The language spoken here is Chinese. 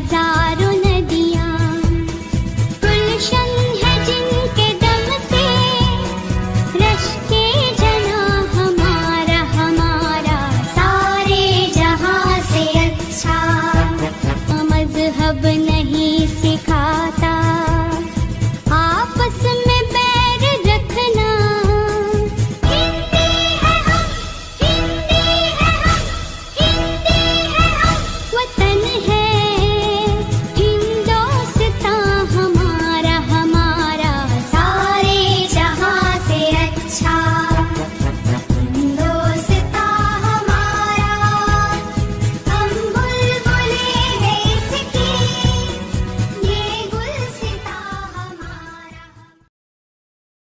家。